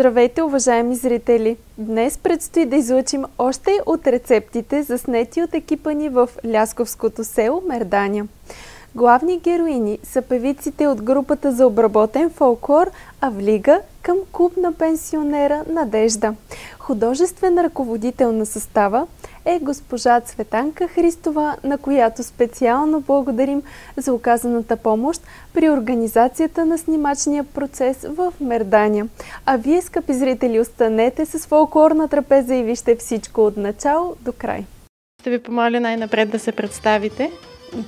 Здравейте, уважаеми зрители! Днес предстои да излучим още от рецептите, заснети от екипа ни в Лясковското село Мерданя. Главни героини са певиците от групата за обработен фолклор Авлига към клуб на пенсионера Надежда. Художествен ръководител на състава е госпожа Цветанка Христова, на която специално благодарим за оказаната помощ при организацията на снимачния процес в Мерданя. А вие, скъпи зрители, останете с фолклорна трапеза и вижте всичко от начало до край. Ще ви помоля най-напред да се представите.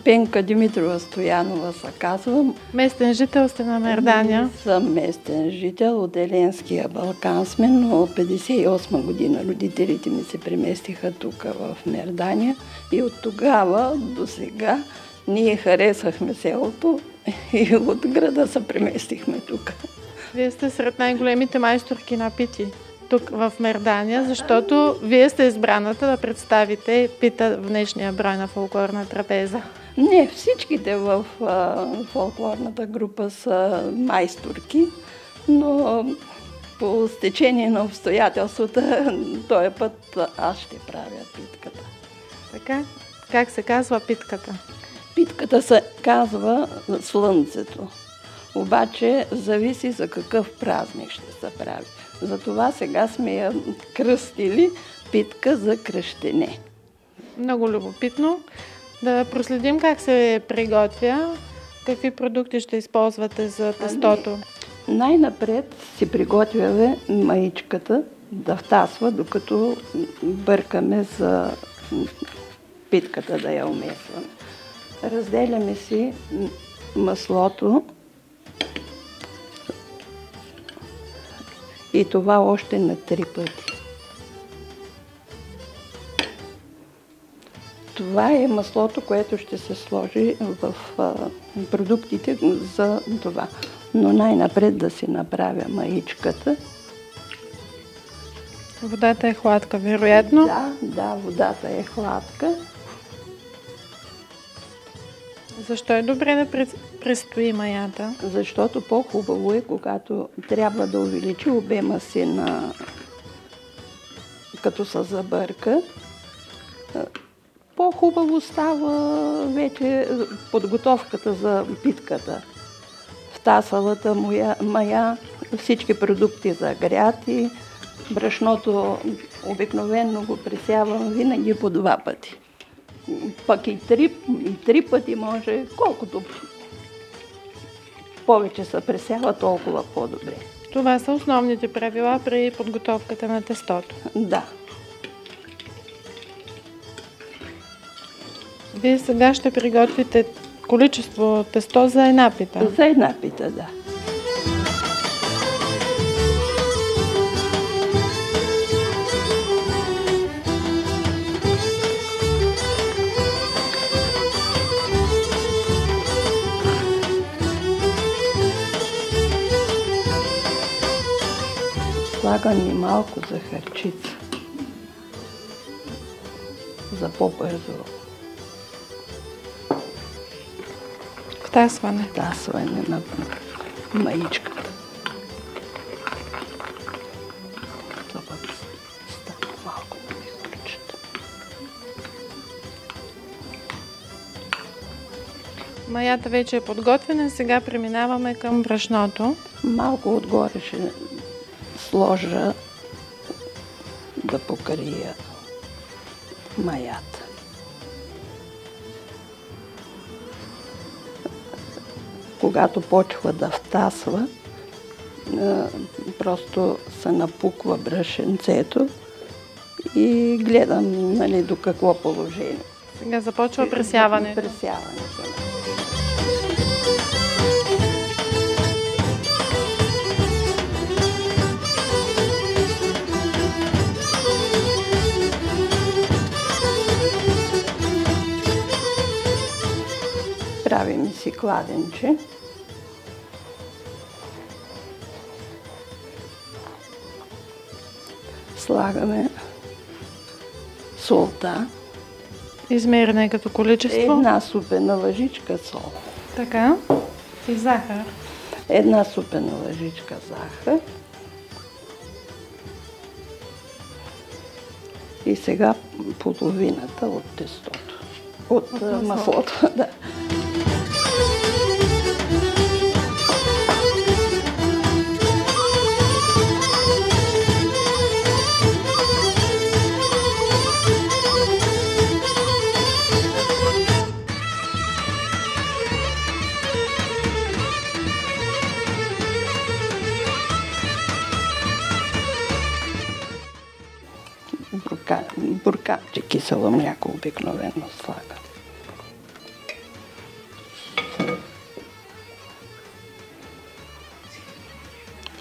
Пенка Димитрова Стоянова се казвам. Местен жител сте на Мерданя. Съм местен жител от Еленския Балкан сме, но от 58 година родителите ми се преместиха тук в Мердания и от тогава до сега ние харесахме селото и от града се преместихме тук. Вие сте сред най-големите майсторки на пити тук в Мердания, защото вие сте избраната да представите пита в днешния брой на фолклорна трапеза. Не, всичките в а, фолклорната група са майсторки, но по стечение на обстоятелствата този път аз ще правя питката. Така? Как се казва питката? Питката се казва Слънцето. Обаче зависи за какъв празник ще се прави. Затова сега сме я кръстили питка за кръщене. Много любопитно. Да проследим как се приготвя. Какви продукти ще използвате за тестото? Ами, най-напред си приготвяме маичката да втасва, докато бъркаме за питката да я умесваме. Разделяме си маслото и това още на три пъти. Това е маслото, което ще се сложи в продуктите за това. Но най-напред да си направя маичката. Водата е хладка, вероятно? Да, да, водата е хладка. Защо е добре да престои маята? Защото по-хубаво е, когато трябва да увеличи обема си на като се забърка, по-хубаво става вече подготовката за битката. В тасалата моя, мая всички продукти загряти, брашното обикновено го пресявам винаги по два пъти пък и три, и три пъти може, колкото повече се пресява, толкова по-добре. Това са основните правила при подготовката на тестото. Да. Вие сега ще приготвите количество тесто за една пита? За една пита, да. Слагам и малко захарчица за по-бързо втасване. Втасване на маичката. Маята вече е подготвена, сега преминаваме към брашното. Малко отгоре ще сложа да покрия маята. Когато почва да втасва, просто се напуква брашенцето и гледам нали, до какво положение. Сега започва пресяването. Пресяването. Правим си кладенче. Слагаме солта. Измерена е като количество? Една супена лъжичка сол. Така. И захар. една супена лъжичка захар. И сега половината от тестото. От, от маслото. маслото. Да. Кисело мляко обикновено слага.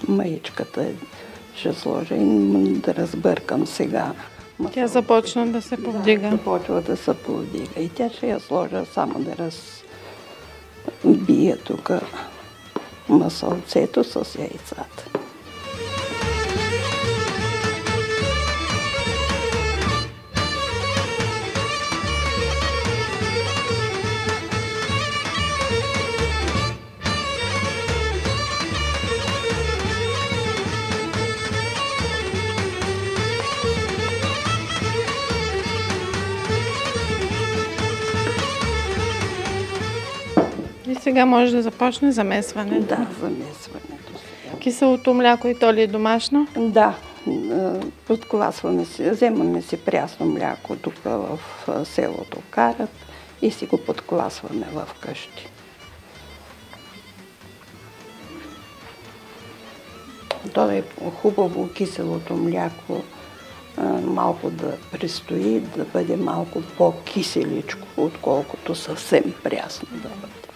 Маичката е, ще сложа и да разбъркам сега. Тя започна да се повдига. Да, започва да се повдига. И тя ще я сложа само да разбия тук масълцето с яйцата. Сега може да започне замесване. Да, замесването сега. Киселото мляко и то ли е домашно? Да, подкласваме си, вземаме си прясно мляко тук в селото карат и си го подкласваме в къщи. То е хубаво киселото мляко малко да престои, да бъде малко по-киселичко, отколкото съвсем прясно да бъде.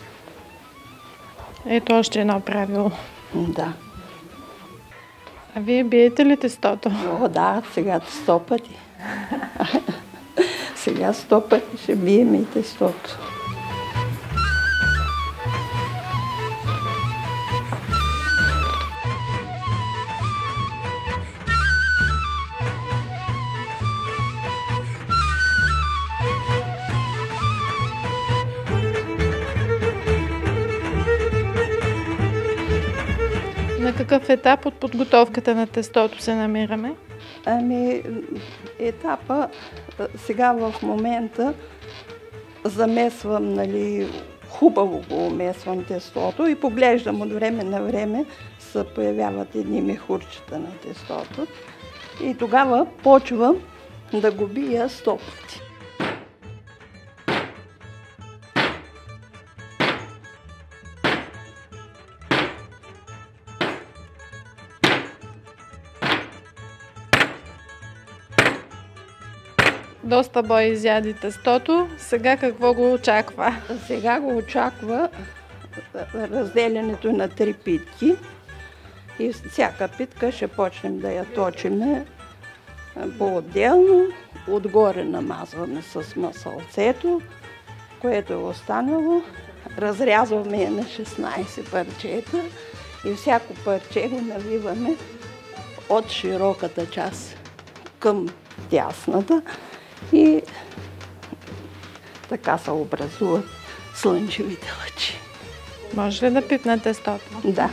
Ето още едно правило. Да. А вие биете ли тестото? О, да, сега сто пъти. сега сто пъти ще бием и тестото. Етап от подготовката на тестото се намираме? Ами, етапа сега в момента замесвам, нали, хубаво го умесвам тестото и поглеждам от време на време се появяват едни мехурчета на тестото. И тогава почвам да го бия сто пъти. Доста бой изяди тестото. Сега какво го очаква? Сега го очаква разделянето на три питки. И всяка питка ще почнем да я точиме по-отделно. Отгоре намазваме с масълцето, което е останало. Разрязваме я на 16 парчета и всяко парче го навиваме от широката част към тясната и така се образуват слънчевите лъчи. Може ли да пипнете стопа? Да.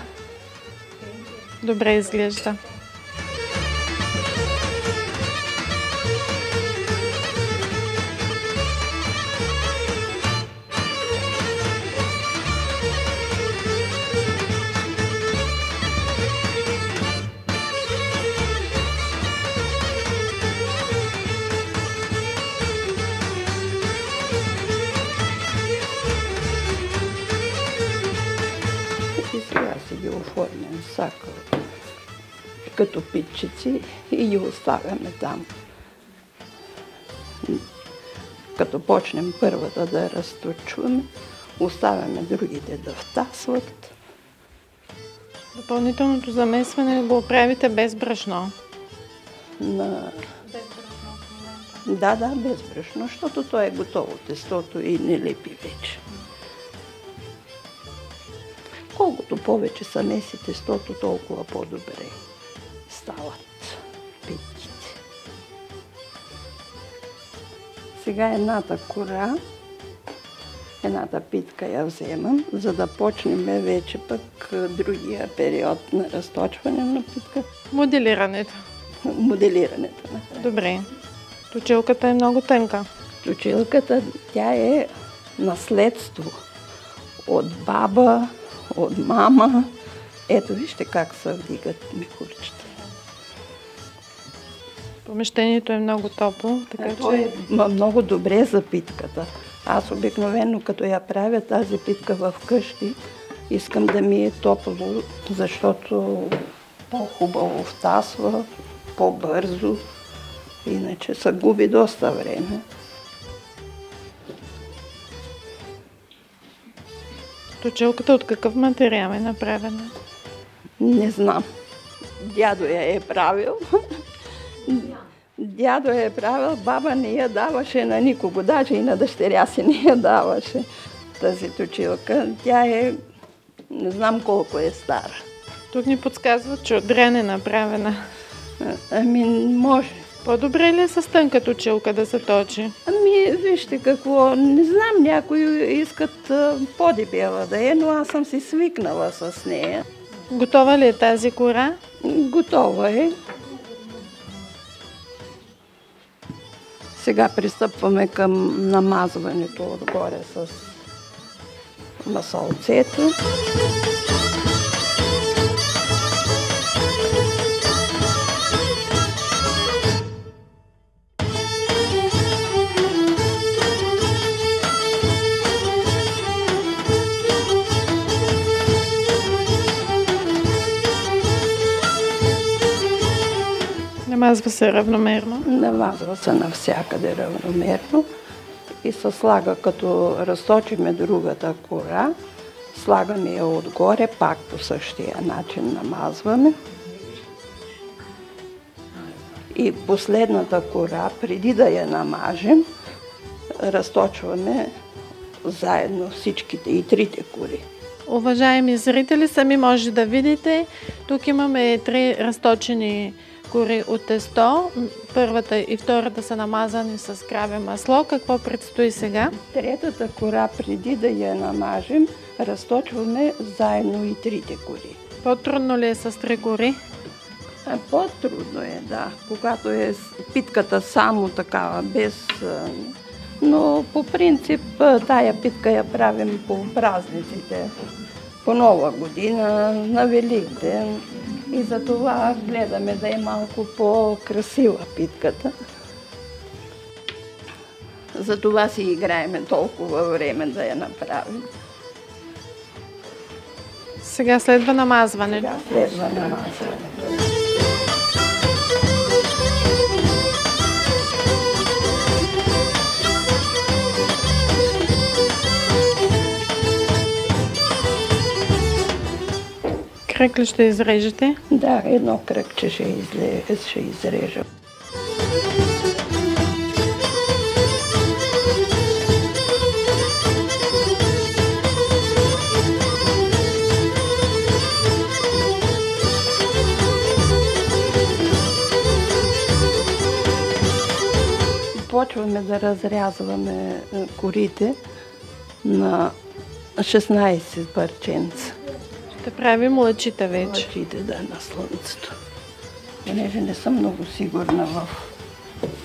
Добре изглежда. И ги оставяме там. Като почнем първата да разточваме, оставяме другите да втасват. Допълнителното замесване го правите без брашно? На... Да, да, без брашно, защото то е готово тестото и не лепи вече. Колкото повече са меси тестото, толкова по-добре стават Сега едната кора Едната питка я вземам, за да почнем вече пък другия период на разточване на питка. Моделирането. Моделирането. Добре. Точилката е много тънка. Точилката, тя е наследство от баба, от мама. Ето вижте как се вдигат мехурчета. Помещението е много топло, така Ето че... е много добре за питката. Аз обикновено, като я правя тази питка в къщи, искам да ми е топло, защото по-хубаво втасва, по-бързо, иначе се губи доста време. Точилката от какъв материал е направена? Не знам. Дядо я е правил. Дядо е правил, баба не я даваше на никого, даже и на дъщеря си не я даваше тази точилка. Тя е, не знам колко е стара. Тук ни подсказват, че от дрен е направена. Ами, може. По-добре ли е с тънка точилка да се точи? Ами, вижте какво, не знам, някои искат по-дебела да е, но аз съм си свикнала с нея. Готова ли е тази кора? Готова е. Сега пристъпваме към намазването отгоре с масолцето. Намазва се равномерно. Намазва се навсякъде равномерно и се слага, като разточиме другата кора, слагаме я отгоре, пак по същия начин намазваме. И последната кора, преди да я намажем, разточваме заедно всичките и трите кори. Уважаеми зрители, сами може да видите, тук имаме три разточени кори от тесто. Първата и втората са намазани с краве масло. Какво предстои сега? Третата кора, преди да я намажем, разточваме заедно и трите кори. По-трудно ли е с три кори? А, По-трудно е, да, когато е питката само такава, без... а, Но по принцип а, тая питка я правим по празниците, по Нова година, на Великден. И за това гледаме да е малко по-красива питката. За това си играеме толкова време да я направим. Сега следва намазване. Сега следва намазване. Кръг ли ще изрежете? Да, едно кръгче ще, изле, ще изрежа. Почваме да разрязваме е, корите на 16 парченца. Ще правим лъчите вече. Очите да на слънцето. Понеже не съм много сигурна в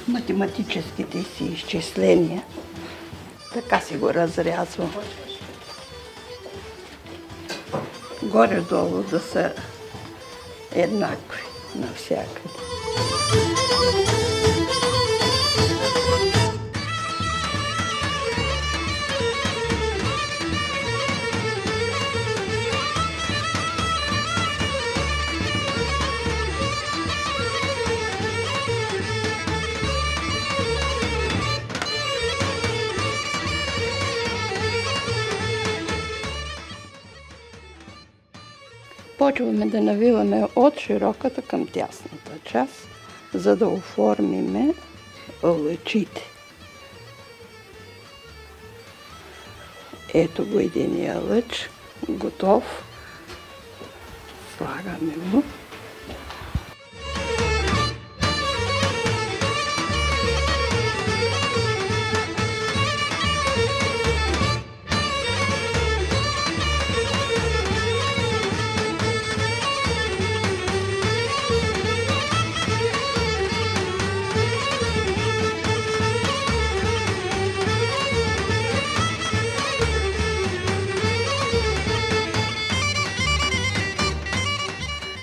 математическите си изчисления, така си го разрязвам. Горе-долу да са еднакви навсякъде. Почваме да навиваме от широката към тясната част, за да оформиме лъчите. Ето го единия лъч, готов. Слагаме го.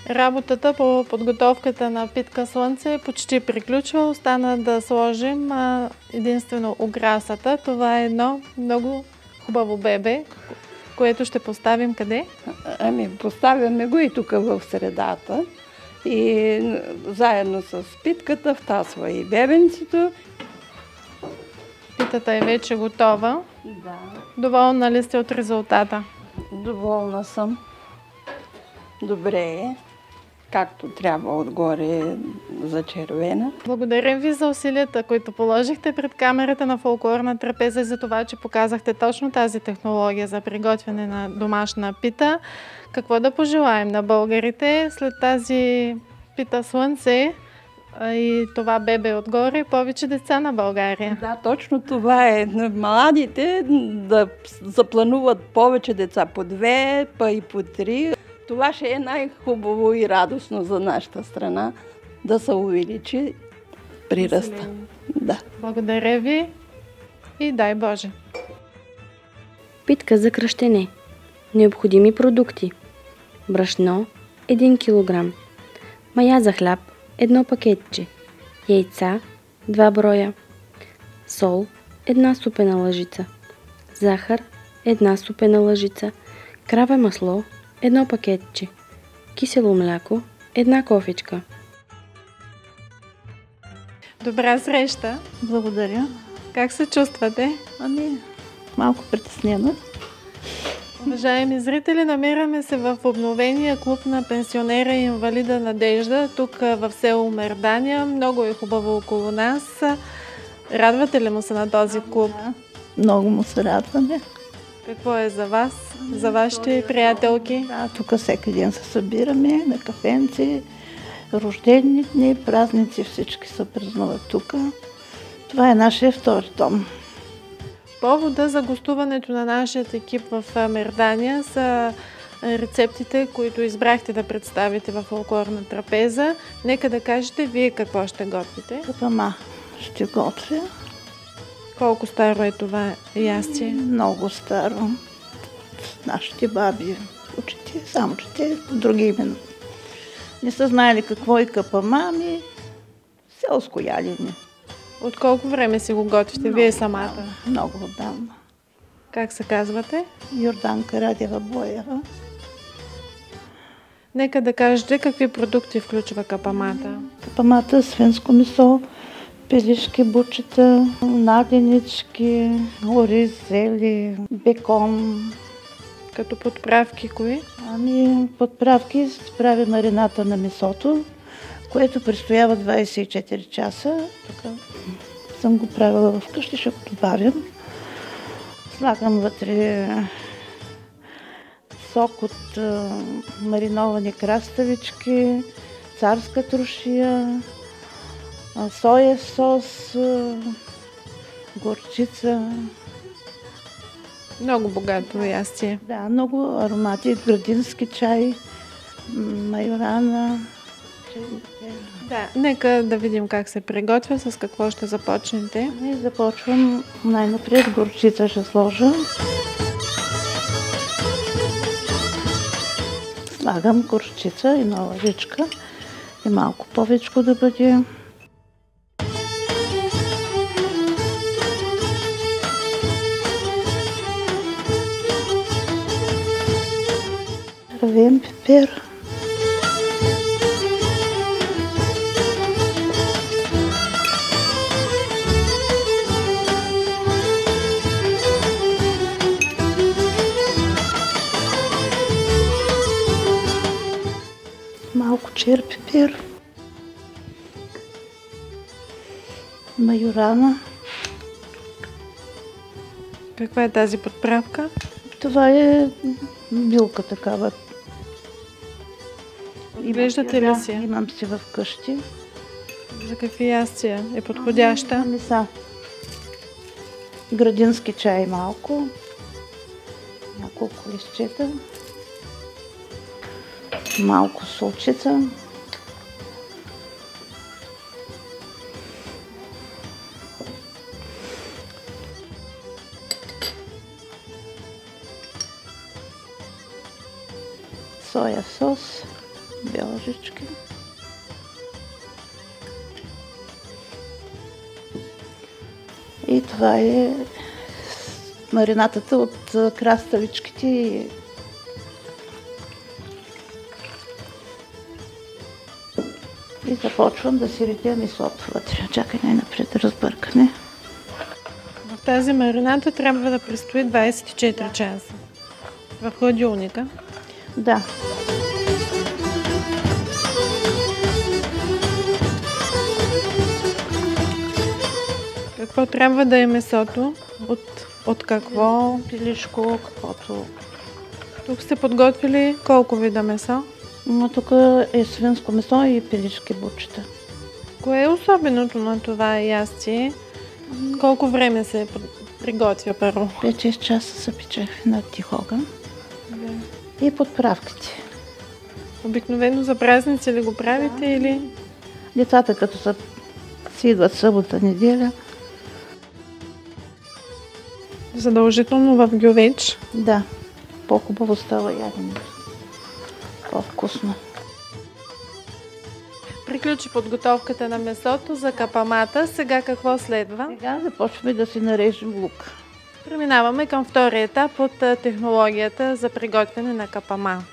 Работата по подготовката на питка слънце почти приключва. Остана да сложим единствено ограсата. Това е едно много хубаво бебе, което ще поставим къде? Ами, поставяме го и тук в средата. И заедно с питката втасва и бебенцето. Питата е вече готова. Да. Доволна ли сте от резултата? Доволна съм. Добре е както трябва отгоре за червена. Благодарим ви за усилията, които положихте пред камерата на фолклорна трапеза и за това, че показахте точно тази технология за приготвяне на домашна пита. Какво да пожелаем на българите след тази пита слънце и това бебе отгоре, повече деца на България. Да, точно това е. Младите да заплануват повече деца по две, па и по три. Това ще е най-хубаво и радостно за нашата страна да се увеличи приръста. Да. Благодаря ви и дай Боже. Питка за кръщене. Необходими продукти. Брашно 1 кг. Мая за хляб 1 пакетче. Яйца 2 броя. Сол 1 супена лъжица. Захар 1 супена лъжица. Краве масло едно пакетче, кисело мляко, една кофичка. Добра среща! Благодаря. Как се чувствате? Ами, малко притеснена. Уважаеми зрители, намираме се в обновения клуб на пенсионера и инвалида Надежда, тук в село Мердания. Много е хубаво около нас. Радвате ли му се на този клуб? Много му се радваме. Какво е за вас, за вашите приятелки? Да, тук всеки ден се събираме на кафенци, рождени дни, празници, всички се празнуват тук. Това е нашия втори дом. Повода за гостуването на нашия екип в Мердания са рецептите, които избрахте да представите в фолклорна трапеза. Нека да кажете вие какво ще готвите. Капама ще готвя. Колко старо е това ястие? Много старо. Нашите баби учите, само че те други имена. Не са знаели какво е капама, ами селско ядене. От колко време си го готвите много вие самата? Отдавна, много отдавна. Как се казвате? Йорданка Радева Боева. Нека да кажете какви продукти включва капамата. Капамата, свинско месо, пилишки, бучета, наденички, ориз, зели, бекон. Като подправки кои? Ами, подправки прави марината на месото, което престоява 24 часа. Тук съм го правила вкъщи, ще го добавям. Слагам вътре сок от мариновани краставички, царска трошия, соя сос, горчица. Много богато ястие. Да, много аромати. Градински чай, майорана. Да, нека да видим как се приготвя, с какво ще започнете. И започвам най-напред горчица ще сложа. Слагам горчица, една лъжичка и малко повече да бъде. Равен пипер. Малко чер пипер. Майорана. Каква е тази подправка? Това е билка такава. Виждате ли си? Имам си в къщи. За какви ястия е подходяща? Меса. Градински чай малко. Няколко листчета. Малко солчица. Соя сос. Две лъжички. И това е маринатата от краставичките и И започвам да си редя месото вътре. Чакай най-напред да разбъркаме. В тази марината трябва да престои 24 часа. В хладилника. Да. Какво трябва да е месото? От, от какво? Пилишко, каквото. Тук сте подготвили колко вида месо? Но тук е свинско месо и пилишки бучета. Кое е особеното на това ястие? Колко време се под- приготвя първо? 5-6 часа се пече на тих огън. И подправките. Обикновено за празници ли го правите или? Децата като са, си идват събота, неделя, Задължително в гювеч. да, по-хубаво става яденето. По-вкусно. Приключи подготовката на месото за капамата. Сега какво следва? Сега започваме да си нарежем лук. Преминаваме към втория етап от технологията за приготвяне на капама.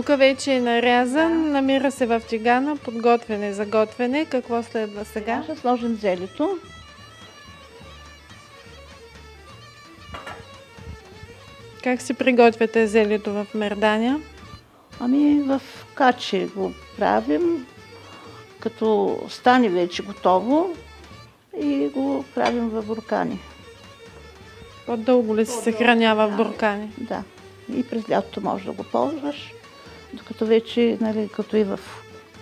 Лука вече е нарязан, намира се в тигана, подготвяне за готвене. Какво следва сега? Ще сложим зелето. Как си приготвяте зелето в мерданя? Ами в каче го правим, като стане вече готово и го правим в буркани. По-дълго ли се съхранява в буркани? Да. И през лятото можеш да го ползваш, докато вече, нали, като и в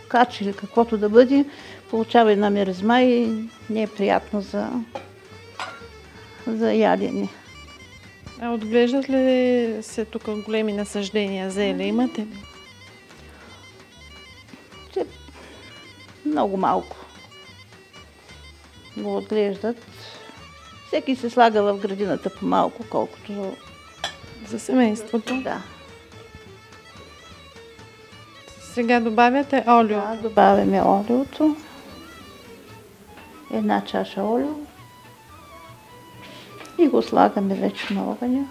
кач или каквото да бъде, получава една миризма и не е приятно за, за ядене. А отглеждат ли се тук големи насъждения зеле? Имате ли? Че много малко го отглеждат. Всеки се слага в градината по малко, колкото За семейството. да. Сега добавяте олио. Да, добавяме олиото. Една чаша олио. И го слагаме вече на огъня.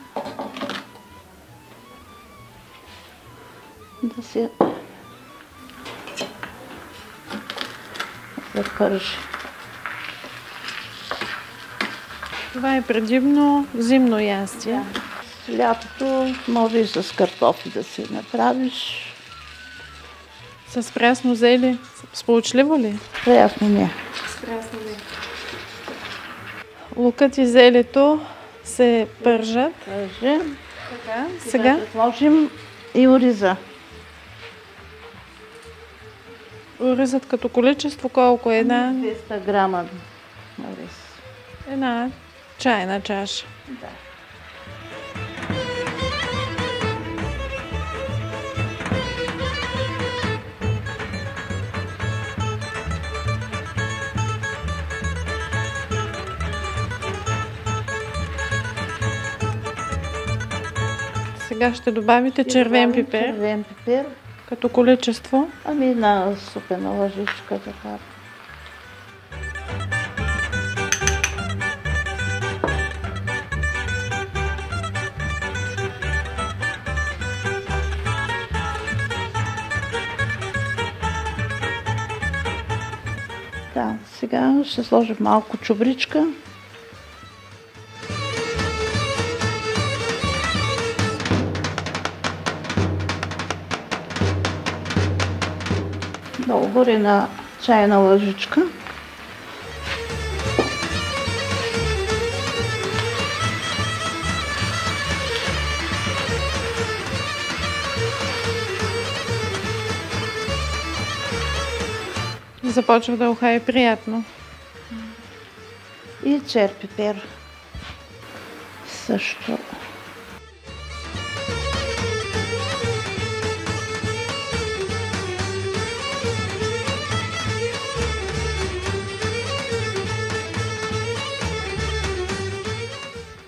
Да се запържи. Това е предимно зимно ястие. Лятото може и с картофи да си направиш. С прясно зеле. Сполучливо ли? Ясно не. Лукът и зелето се пържат. Каже. Така. Сега сложим и ориза. уризат като количество колко е една, 200 грама ориз. една чайна чаша. Да. Сега ще добавите червен Добавим пипер Червен пипер. като количество. Ами една супена лъжичка така. Да, сега ще сложим малко чубричка. Долу горе на чайна лъжичка. Започва да ухае приятно. и чер пипер. Също.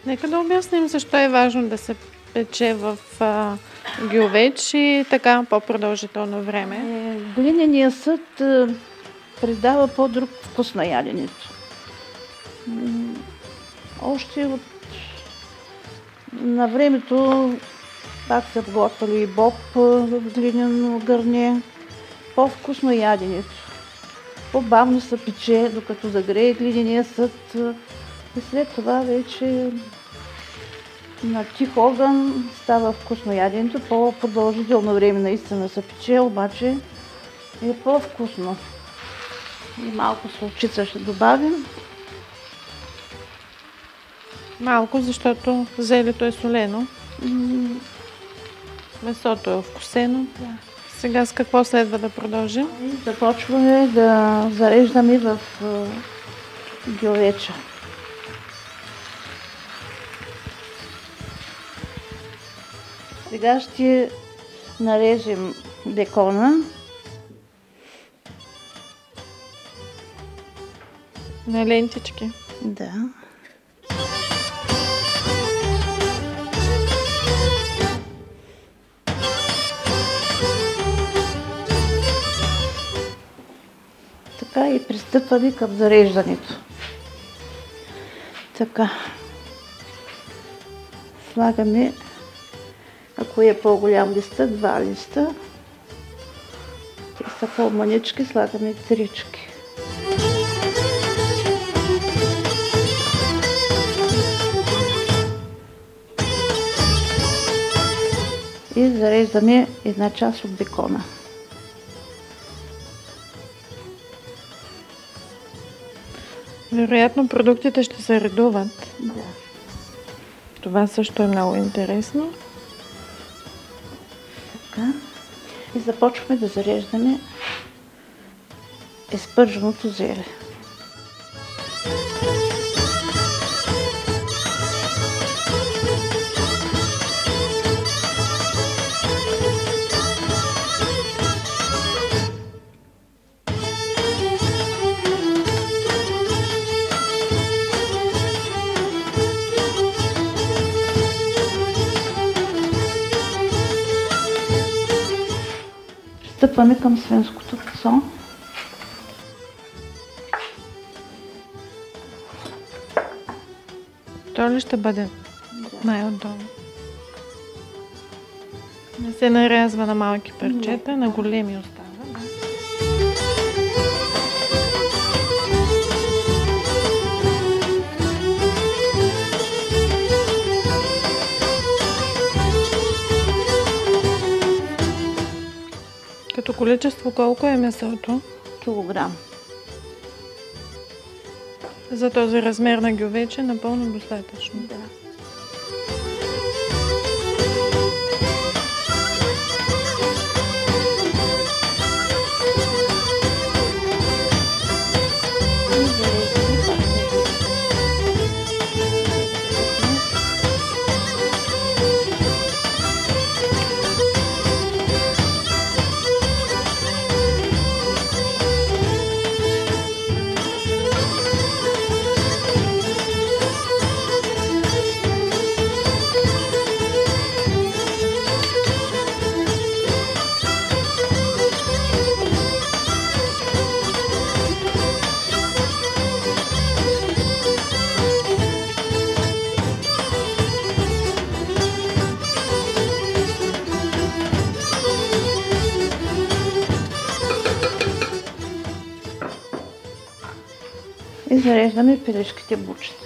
Нека да обясним защо е важно да се пече в а, гювеч и така по-продължително време. Е, глинения съд е, придава по-друг вкус на яденето. Още от на времето пак са готвили и боб е, в глинено гърне. По-вкусно яденето. По-бавно се пече, докато загрее глинения съд. И след това вече на тих огън става вкусно яденето. По-продължително време наистина се пече, обаче е по-вкусно. И малко сладчица ще добавим. Малко, защото зелето е солено, месото е вкусено. Сега с какво следва да продължим? И започваме да зареждаме в е, гювеча. Сега ще нарежем бекона. На лентички. Да. Така и пристъпваме към зареждането. Така. Слагаме, ако е по-голям листа, два листа. Те са по-манички, слагаме трички. и зареждаме една част от бекона. Вероятно продуктите ще се редуват. Да. Това също е много интересно. Така. И започваме да зареждаме изпърженото зеле. Пристъпваме към свинското месо. То ли ще бъде най-отдолу? Не се нарязва на малки парчета, на големи остава. Количество колко е месото Килограм. за този размер на гювече? Напълно достатъчно. Да. Зареждаме пилешките бучета.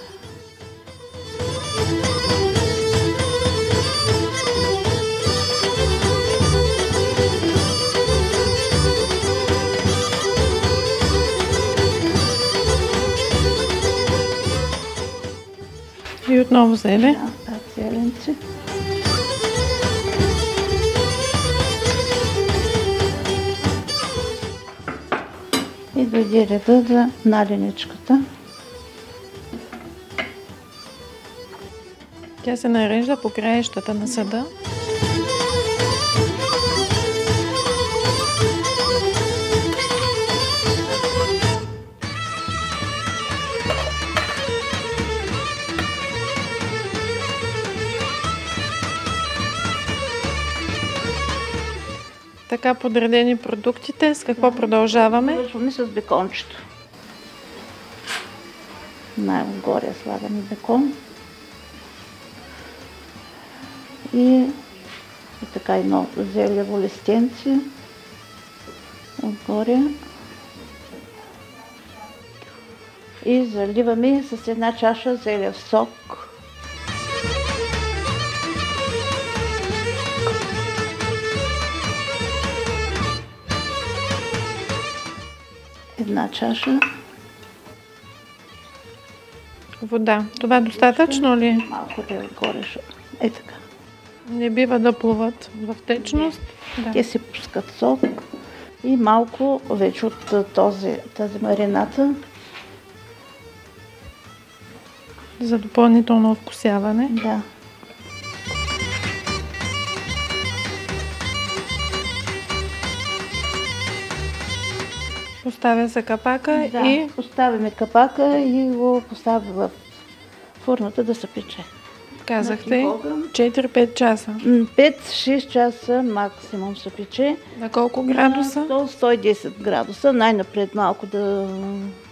И отново зеле. Да, пак. И дойде реда за наденичката. Тя се нарежда по краищата на съда. Така подредени продуктите. С какво продължаваме? Продължаваме с бекончето. Най-отгоре слагаме бекон. И, така едно зелево листенце отгоре. И заливаме с една чаша зелев сок. Една чаша. Вода. Това достатъчно ли? е? Малко да е отгоре. защото- Е така. Не бива да плуват в течност. Да. Те си пускат сок и малко вече от този, тази марината. За допълнително вкусяване. Да. Поставя се капака да. и Поставяме капака и го поставяме в фурната да се пече. Казахте На огън. 4-5 часа. 5-6 часа максимум се пече. На колко градуса? До 110 градуса. Най-напред малко да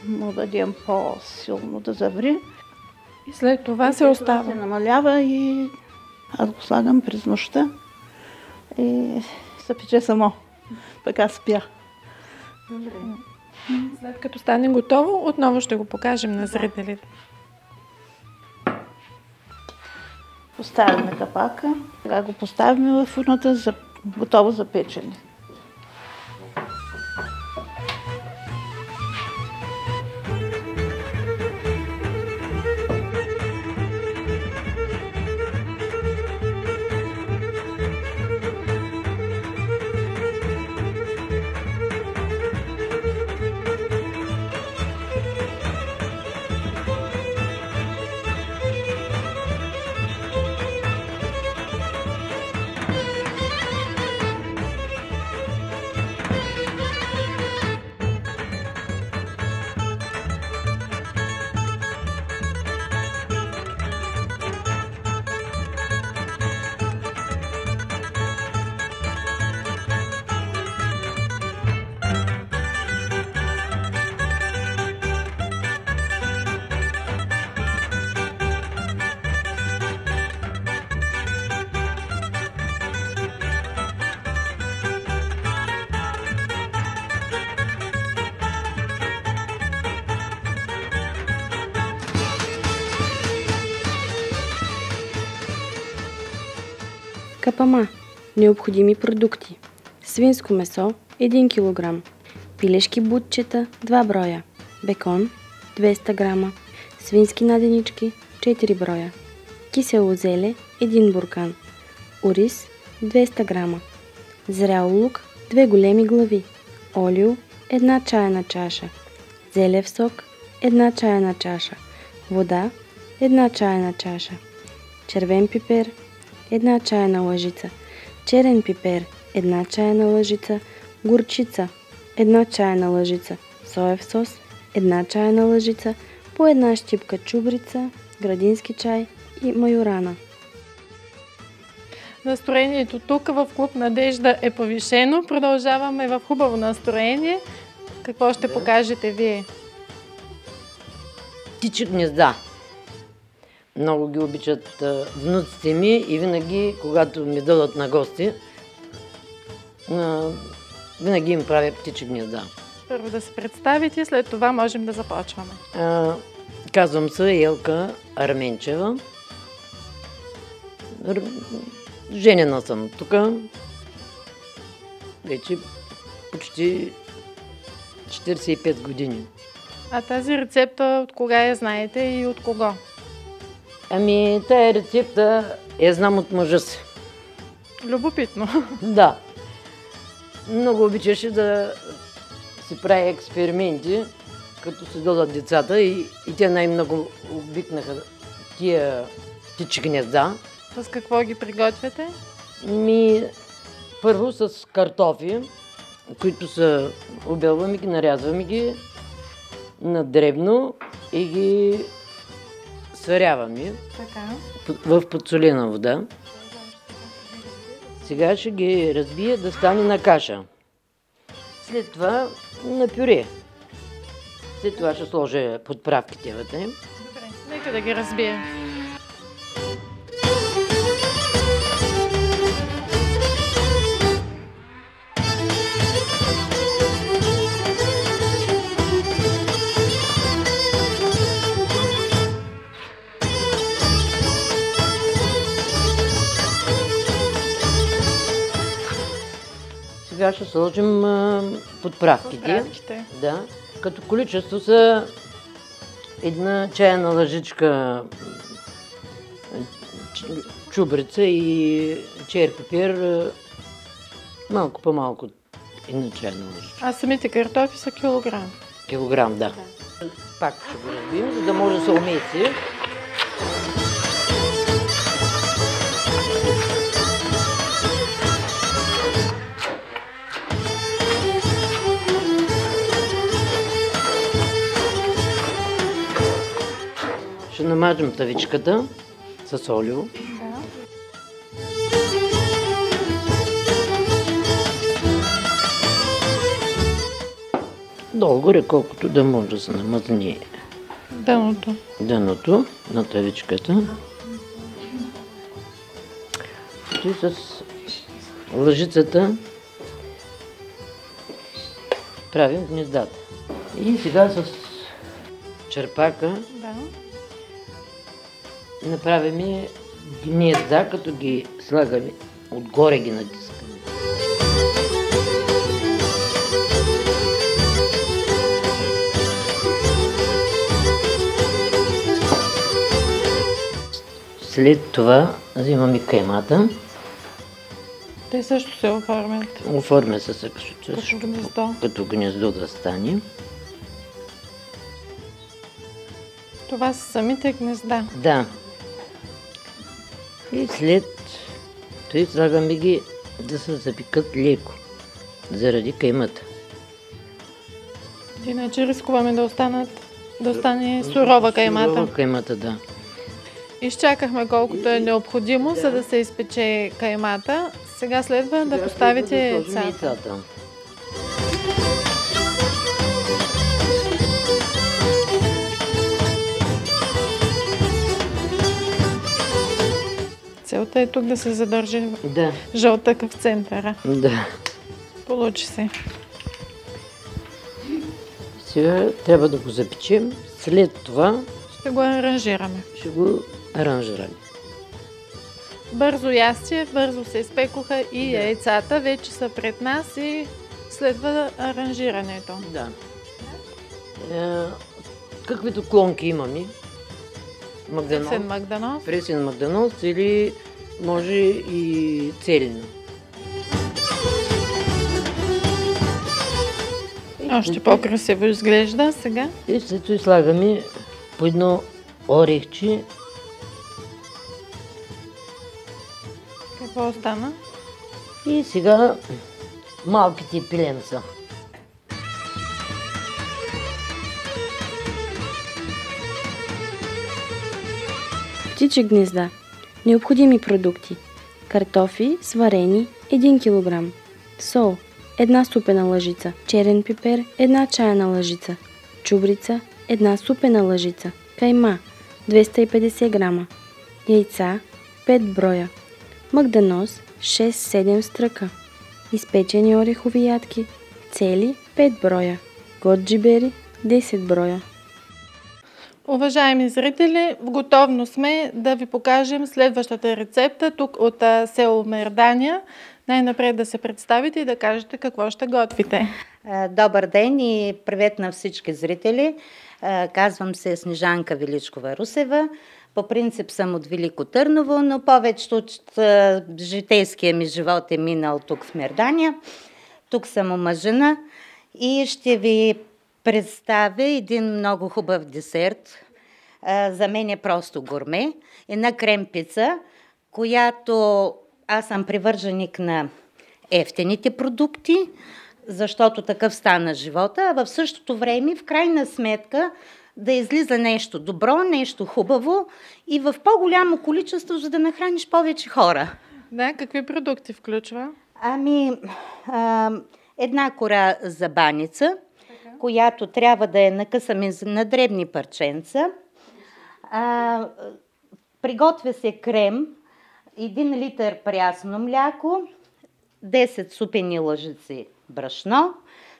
му дадем по-силно да заври. И след това се След това остава. се намалява и аз го слагам през нощта и се пече само. Така спя. След като стане готово, отново ще го покажем на зрителите. Поставяме капака. Сега го поставяме в фурната за готово за печене. Капама. Необходими продукти. Свинско месо 1 кг. Пилешки бутчета 2 броя. Бекон 200 грама. Свински наденички 4 броя. Кисело зеле 1 буркан. Ориз 200 грама. Зрял лук 2 големи глави. Олио 1 чайна чаша. Зелев сок 1 чайна чаша. Вода 1 чайна чаша. Червен пипер една чайна лъжица, черен пипер, една чайна лъжица, горчица, една чайна лъжица, соев сос, една чайна лъжица, по една щипка чубрица, градински чай и майорана. Настроението тук в Клуб Надежда е повишено. Продължаваме в хубаво настроение. Какво ще покажете вие? птичи гнезда. Много ги обичат а, внуците ми и винаги, когато ми дойдат на гости, а, винаги им правя птичи гнезда. Първо да се представите, след това можем да започваме. А, казвам се Елка Арменчева. Женена съм тук. Вече почти 45 години. А тази рецепта от кога я знаете и от кого? Ами, тая рецепта я знам от мъжа си. Любопитно. Да. Много обичаше да си прави експерименти, като се додат децата и, и те най-много обикнаха тия птичи гнезда. С какво ги приготвяте? Ми, първо с картофи, които са обелваме ги, нарязваме ги на дребно и ги сваряваме Така. в подсолена вода. Сега ще ги разбия да стане на каша. След това на пюре. След това ще сложа подправките вътре. Добре, нека да ги разбия. Сега ще сложим а, подправките. Подправките. Да. Като количество са една чайна лъжичка чубрица и чер пипер, малко по-малко една чайна лъжичка. А самите картофи са килограм. Килограм, да. Пак ще го разбием, за да може да се умеси. Ще намажем тавичката с олио. Да. Долу-горе, колкото да може да се намазани Дъното. дъното на тавичката. И с лъжицата правим гнездата. И сега с черпака Да. Направим гнезда, като ги слагаме, отгоре ги натискаме. След това взимаме каймата, Те също се оформят. оформя се също Като гнездо. като гнездо да стане. Това са самите гнезда. Да. И след това слагаме ги да се запекат леко, заради каймата. Иначе рискуваме да останат да остане сурова каймата. Сурова каймата, да. Изчакахме колкото е необходимо, за да се изпече каймата. Сега следва да поставите да яйцата. Целта е тук да се задържи Да, жълтъка в центъра. да. Получи се. Сега трябва да го запечем. След това Ще го аранжираме. ще го аранжираме. Бързо ястие, бързо се изпекоха и яйцата. Вече са пред нас и следва аранжирането. Да. Е, каквито клонки имаме. Магданол. Сен Магданов. Пресен магданоз или може и целено. Още по-красиво изглежда сега. И след това слагаме по едно орехче. Какво остана? И сега малките пиленца. Птичи гнезда. Необходими продукти. Картофи, сварени 1 кг. Сол 1 супена лъжица. Черен пипер 1 чайна лъжица. Чубрица 1 супена лъжица. Кайма 250 грама. Яйца 5 броя. Магданоз 6-7 стръка. Изпечени орехови ядки. Цели 5 броя. Годжибери 10 броя. Уважаеми зрители, в готовност сме да ви покажем следващата рецепта тук от село Мердания. Най-напред да се представите и да кажете какво ще готвите. Е, Добър ден и привет на всички зрители. Е, Казвам се Снежанка Величкова Русева. По принцип съм от Велико Търново, но повечето от е, житейския ми живот е минал тук в Мердания. Тук съм омъжена и ще ви представя един много хубав десерт. За мен е просто гурме. Една крем-пица, която аз съм привърженик на ефтените продукти, защото такъв стана живота, а в същото време, в крайна сметка, да излиза нещо добро, нещо хубаво и в по-голямо количество, за да нахраниш повече хора. Да, какви продукти включва? Ами, а, една кора за баница, която трябва да я накъсаме на дребни парченца. А, приготвя се крем, 1 литър прясно мляко, 10 супени лъжици брашно,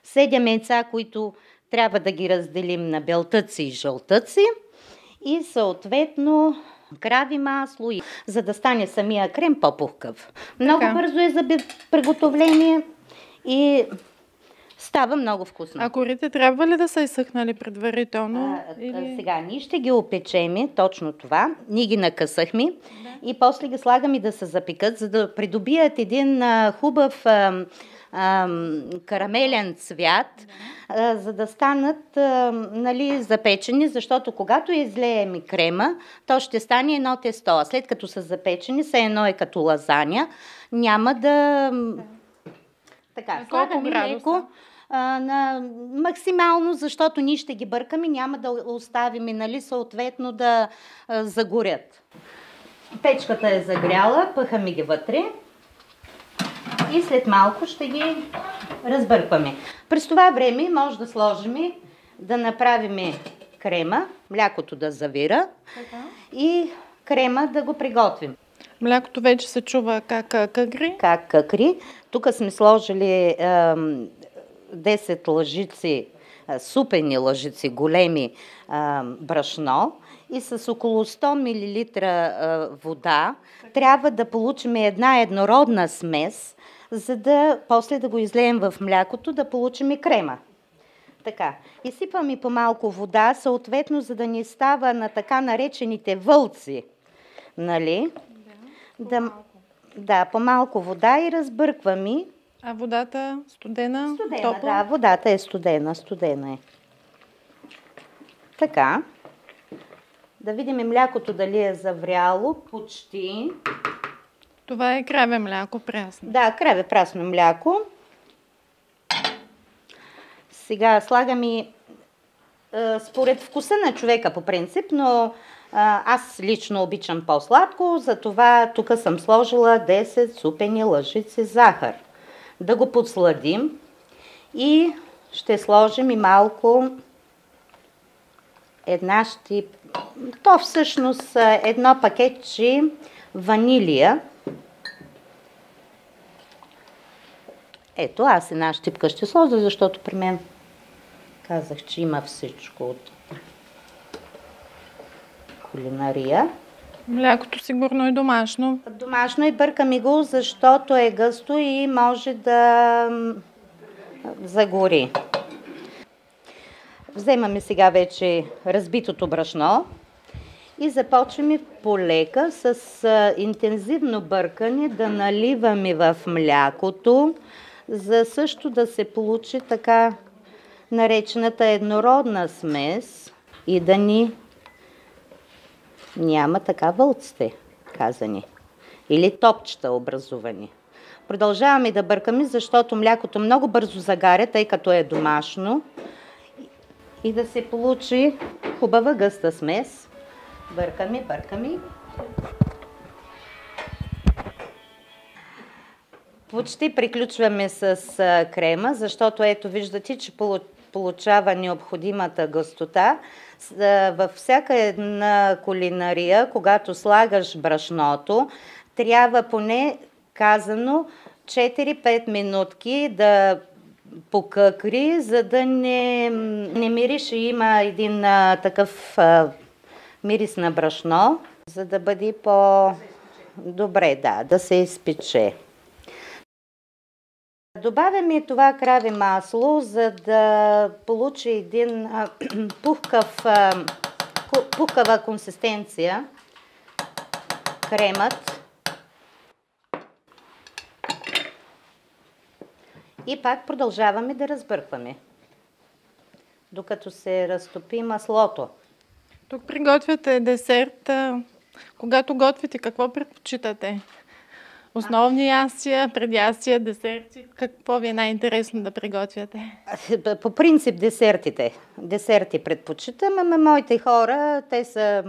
7 яйца, които трябва да ги разделим на белтъци и жълтъци и съответно крави масло, за да стане самия крем по-пухкав. Много бързо е за приготовление и става много вкусно. А корите трябва ли да са изсъхнали предварително? А, или... Сега, ние ще ги опечеме, точно това. Ние ги накъсахме и после ги слагаме да се запекат, за да придобият един а, хубав а, а, карамелен цвят, а, за да станат а, нали, запечени, защото когато излеем и крема, то ще стане едно тесто. А след като са запечени, са едно е като лазаня, няма да... Така, На колко слагаме леко а, на максимално, защото ние ще ги бъркаме, няма да оставим, нали, съответно да а, загорят. Печката е загряла, пъхаме ги вътре и след малко ще ги разбъркваме. През това време може да сложим, да направим крема, млякото да завира и крема да го приготвим. Млякото вече се чува как а, къгри. Как къкри. Тук сме сложили 10 лъжици, супени лъжици, големи брашно и с около 100 мл вода трябва да получим една еднородна смес, за да после да го излеем в млякото, да получим крема. Така, изсипваме по малко вода, съответно, за да ни става на така наречените вълци. Нали? Да, да, по малко вода и разбъркваме. А водата студена, Студена, топла? да, водата е студена, студена е. Така. Да видим млякото дали е завряло. Почти. Това е краве мляко прясно. Да, краве прасно мляко. Сега слагам и е, според вкуса на човека по принцип, но е, аз лично обичам по-сладко, затова тук съм сложила 10 супени лъжици захар. Да го подсладим и ще сложим и малко една щип, то всъщност едно пакетче ванилия. Ето, аз една щипка ще сложа, защото при мен казах, че има всичко от кулинария. Млякото сигурно е домашно. Домашно и бъркаме го, защото е гъсто и може да загори. Вземаме сега вече разбитото брашно и започваме полека с интензивно бъркане да наливаме в млякото, за също да се получи така наречената еднородна смес и да ни няма така вълците, казани. Или топчета образувани. Продължаваме да бъркаме, защото млякото много бързо загаря, тъй като е домашно. И да се получи хубава гъста смес. Бъркаме, бъркаме. Почти приключваме с крема, защото ето виждате, че получава необходимата гъстота. Във всяка една кулинария, когато слагаш брашното, трябва поне казано 4-5 минутки да покъкри, за да не, не мирише. Има един а, такъв а, мирис на брашно, за да бъде по-добре, да, да се изпече. Добавяме това краве масло, за да получи един пухкав, пухкава консистенция. Кремът. И пак продължаваме да разбъркваме, докато се разтопи маслото. Тук приготвяте десерт. Когато готвите, какво предпочитате? Основни ястия, предястия, десерти. Какво ви е най-интересно да приготвяте? По принцип десертите. Десерти предпочитам, ама моите хора, те са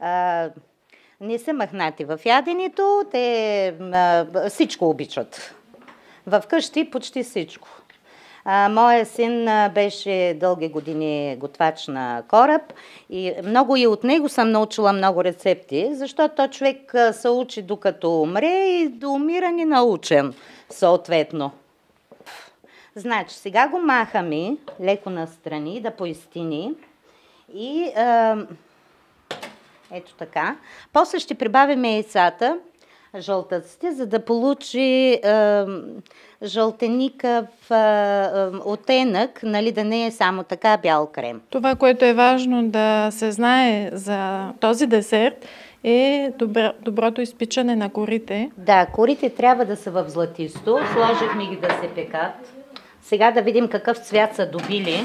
а, Не са махнати в яденето, те а, всичко обичат. В къщи почти всичко. А, моя син а, беше дълги години готвач на кораб и много и от него съм научила много рецепти, защото човек а, се учи докато умре и до умиране научен съответно. Значи, сега го махаме леко настрани да поистини и а, ето така. После ще прибавим яйцата, жълтъците, за да получи а, жълтеникъв а, оттенък, нали, да не е само така бял крем. Това, което е важно да се знае за този десерт, е добро, доброто изпичане на корите. Да, корите трябва да са в златисто. Сложихме ги да се пекат. Сега да видим какъв цвят са добили.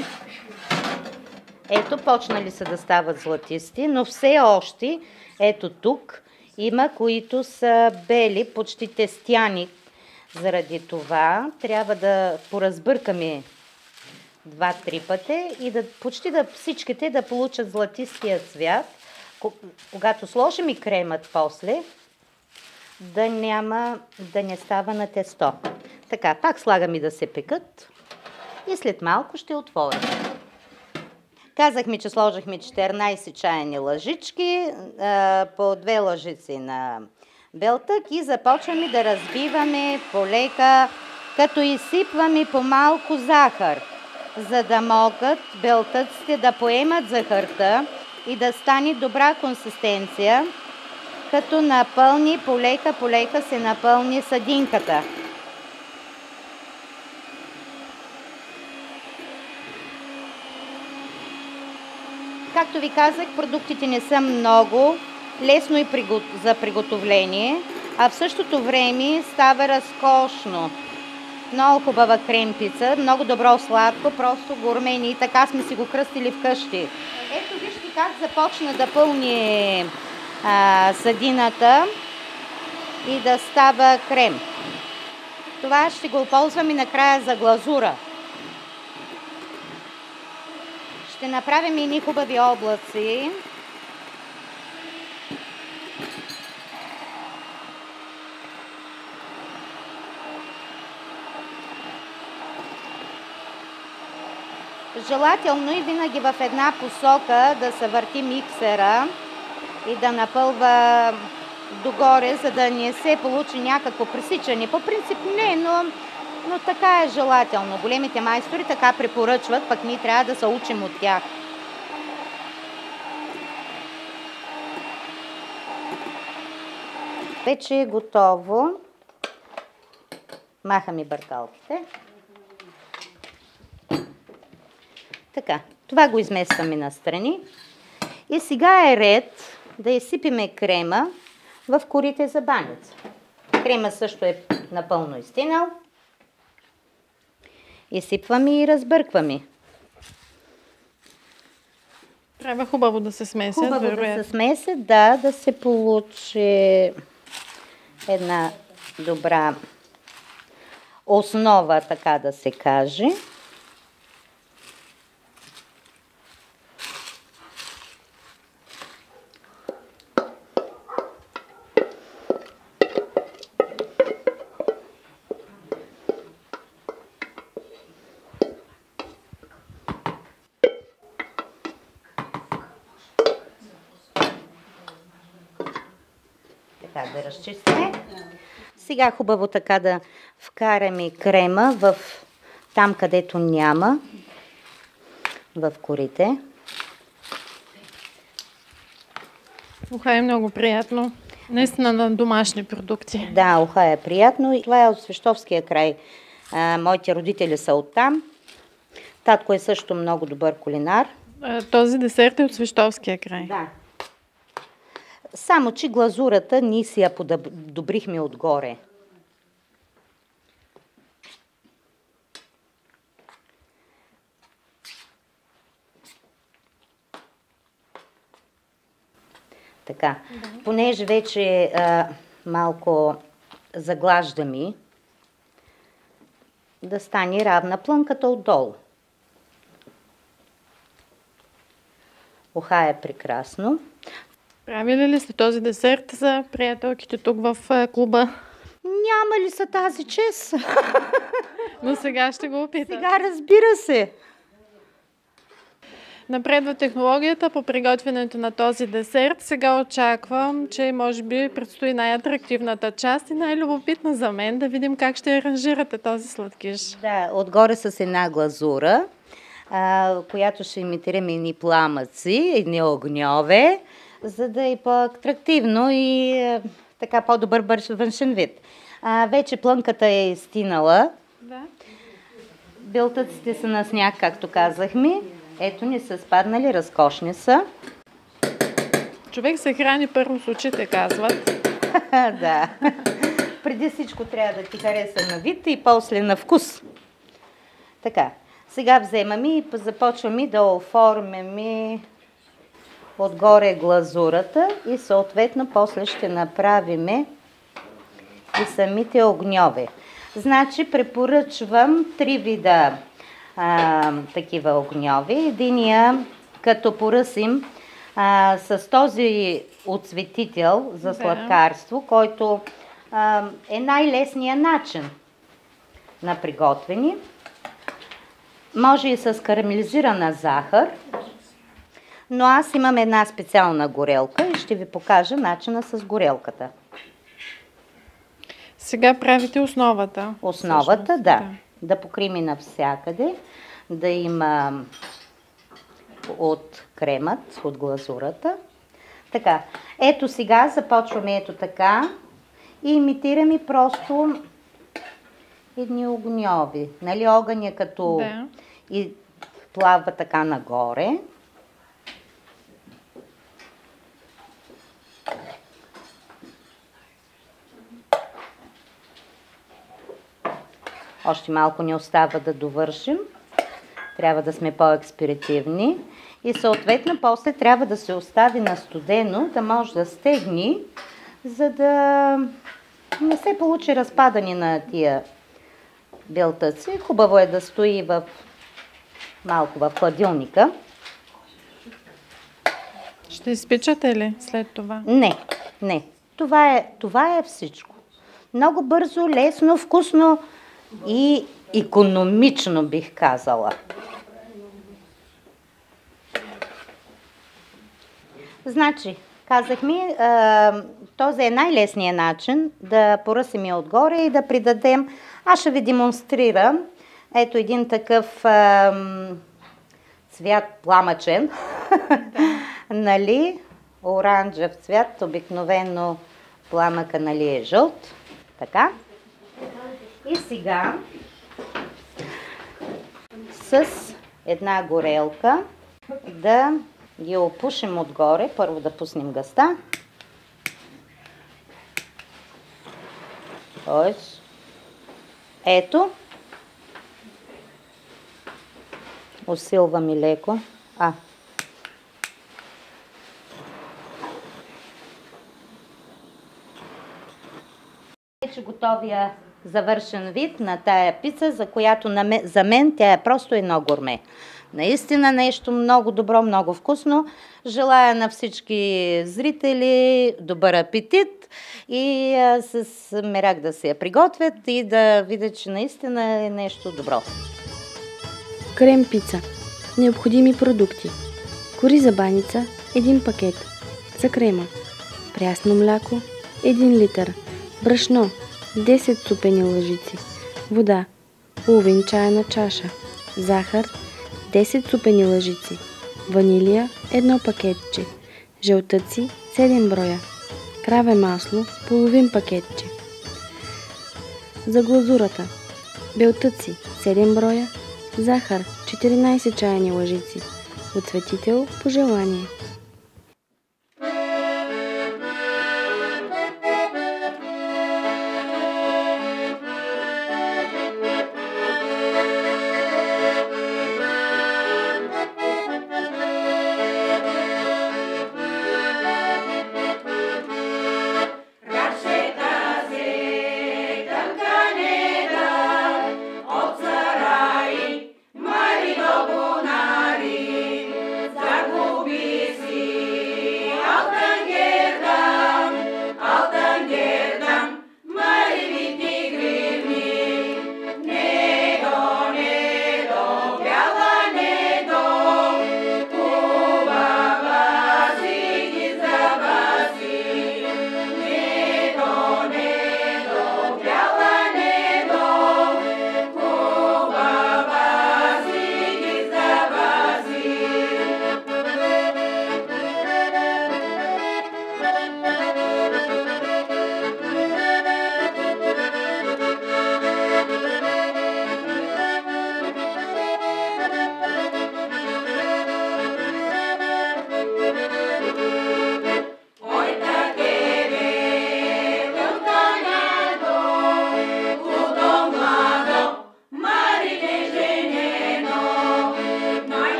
Ето, почнали са да стават златисти, но все още, ето тук, има, които са бели, почти тестяни. Заради това трябва да поразбъркаме два-три пъти и да почти да всичките да получат златистия цвят. Когато сложим и кремът после, да няма, да не става на тесто. Така, пак слагам и да се пекат и след малко ще отворя. Казахме, че сложихме 14 чайни лъжички, по две лъжици на белтък и започваме да разбиваме полека, като изсипваме по малко захар, за да могат белтъците да поемат захарта и да стане добра консистенция, като напълни полека, полека се напълни съдинката. Както ви казах, продуктите не са много, лесно и за приготовление, а в същото време става разкошно. Много хубава кремпица, много добро сладко, просто гурмени и така сме си го кръстили вкъщи. Ето вижте как започна да пълни а, съдината и да става крем. Това ще го ползваме накрая за глазура. Ще направим и ни хубави облаци. Желателно и винаги в една посока да се върти миксера и да напълва догоре, за да не се получи някакво пресичане. По принцип не, но но така е желателно. Големите майстори така препоръчват, пък ние трябва да се учим от тях. Вече е готово. Махаме бъркалките. Така, това го изместваме настрани. И сега е ред да изсипиме крема в корите за баница. Крема също е напълно изтинал. Изсипваме и разбъркваме. Трябва хубаво да се смесят. Хубаво вероятно. да се смесят, да, да се получи една добра основа, така да се каже. Сега хубаво така да вкараме крема в там, където няма, в корите. Уха е много приятно. Наистина на домашни продукти. Да, уха е приятно. И това е от Свещовския край. А, моите родители са оттам. Татко е също много добър кулинар. А, този десерт е от Свещовския край. Да. Само, че глазурата ние си я подобрихме отгоре. Така, да. понеже вече а, малко заглажда ми, да стане равна плънката отдолу. Оха е прекрасно. Правили ли сте този десерт за приятелките тук в клуба? Няма ли са тази чест? Но сега ще го опитам. Сега разбира се. Напредва технологията по приготвянето на този десерт. Сега очаквам, че може би предстои най-атрактивната част и най-любопитна за мен да видим как ще аранжирате този сладкиш. Да, отгоре с една глазура, а, която ще имитираме едни пламъци, едни огньове, за да е по-атрактивно и а, така по-добър външен вид. А, вече плънката е стинала. Да. Билтъците са на сняг, както казахме. Ето ни са спаднали, разкошни са. Човек се храни първо с очите, казват. да. Преди всичко трябва да ти хареса на вид и после на вкус. Така, сега вземаме и започваме да оформяме отгоре глазурата и съответно после ще направиме и самите огньове. Значи препоръчвам три вида а, такива огньови. Единия, като поръсим а, с този отсветител за сладкарство, който а, е най-лесният начин на приготвени. Може и с карамелизирана захар, но аз имам една специална горелка и ще ви покажа начина с горелката. Сега правите основата. Основата, да. да да покрими навсякъде, да има от кремът, от глазурата. Така, ето сега започваме ето така и имитираме просто едни огньови. Нали, огъня като да. и плава така нагоре. Още малко ни остава да довършим. Трябва да сме по-експиративни. И съответно после трябва да се остави на студено, да може да стегни, за да не се получи разпадане на тия белтъци. Хубаво е да стои в малко в хладилника. Ще изпичате ли след това? Не, не. Това е, това е всичко. Много бързо, лесно, вкусно и економично бих казала. Значи, казахме, този е най-лесният начин да поръсим я отгоре и да придадем. Аз ще ви демонстрирам. Ето един такъв цвят пламъчен. нали? Оранжев цвят, обикновено пламъка нали е жълт. Така. И сега с една горелка да ги опушим отгоре. Първо да пуснем гъста. Тоест, ето. Усилваме леко. А. Вече готовия завършен вид на тая пица, за която за мен тя е просто едно гурме. Наистина нещо много добро, много вкусно. Желая на всички зрители добър апетит и а, с мерак да се я приготвят и да видят, че наистина е нещо добро. Крем пица. Необходими продукти. Кори за баница – 1 пакет. За крема. Прясно мляко – 1 литър. Брашно 10 супени лъжици, вода, половин чайна чаша, захар, 10 супени лъжици, ванилия, едно пакетче, жълтъци, 7 броя, краве масло, половин пакетче. За глазурата. Белтъци. 7 броя, захар. 14 чайни лъжици, отцветител по желание.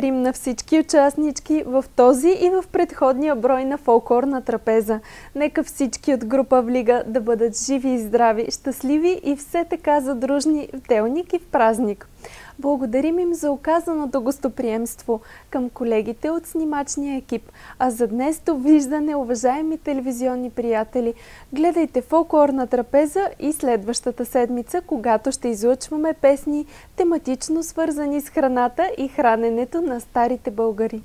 Благодарим на всички участнички в този и в предходния брой на фолклорна трапеза. Нека всички от група Влига да бъдат живи и здрави, щастливи и все така задружни в делник и в празник. Благодарим им за оказаното гостоприемство към колегите от снимачния екип. А за днес довиждане, уважаеми телевизионни приятели. Гледайте фолклорна трапеза и следващата седмица, когато ще излъчваме песни тематично свързани с храната и храненето на старите българи.